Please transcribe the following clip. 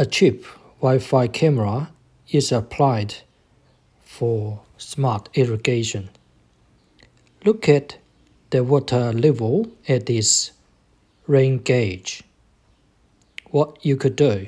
A cheap Wi-Fi camera is applied for smart irrigation. Look at the water level at this rain gauge. What you could do